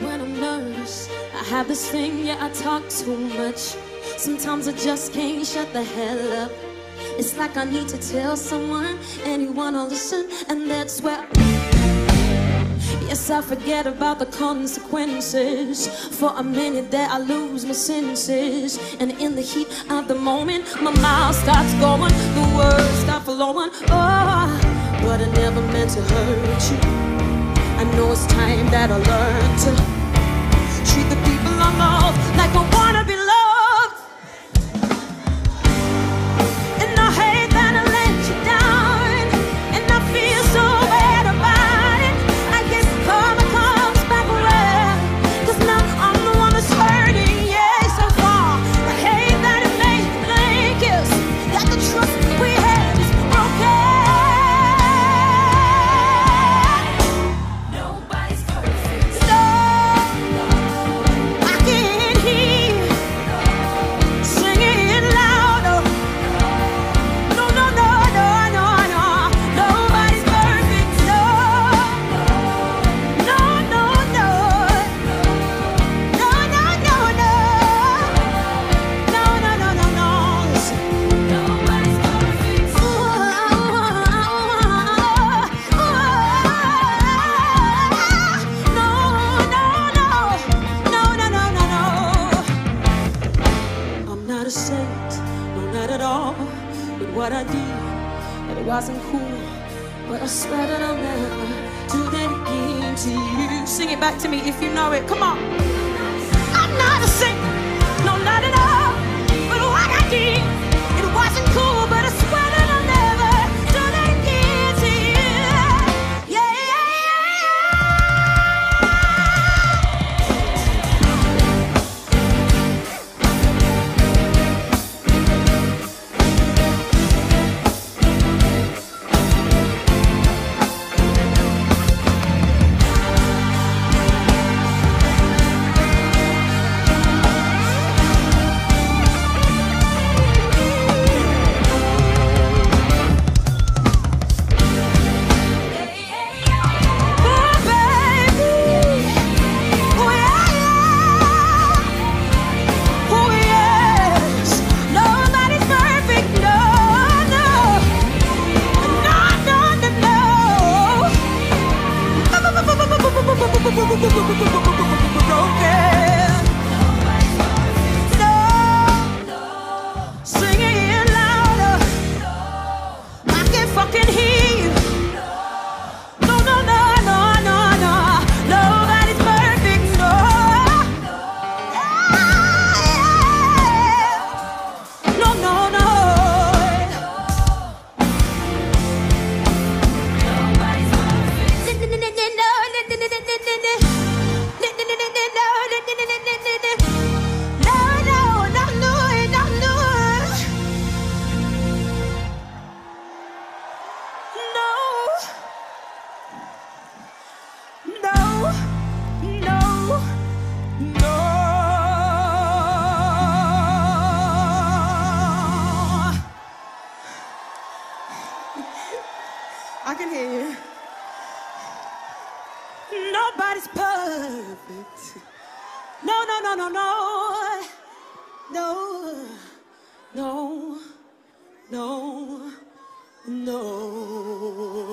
When I'm nervous, I have this thing, yeah, I talk too much. Sometimes I just can't shut the hell up. It's like I need to tell someone, you wanna listen, and that's where. Yes, I forget about the consequences. For a minute there, I lose my senses. And in the heat of the moment, my mouth starts going, the words start flowing. Oh, but I never meant to hurt you. I know it's time that I learn to treat the people I love like I But what it wasn't cool. But I swear that I'll never do that again to you. Sing it back to me if you know it. Come on. go, go, go, go, go. I can hear you. Nobody's perfect. No, no, no, no, no. No, no, no, no.